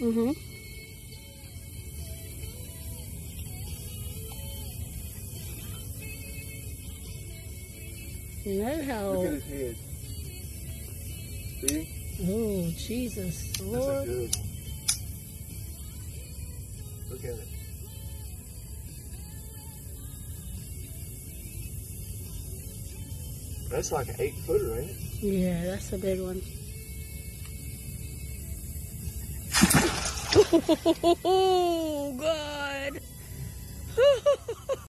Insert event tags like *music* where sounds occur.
Mm-hmm. How. Look at his head. See? Oh, Jesus, Lord. good. Look at it. That's like an eight footer, ain't it? Yeah, that's a big one. Oh, *laughs* God.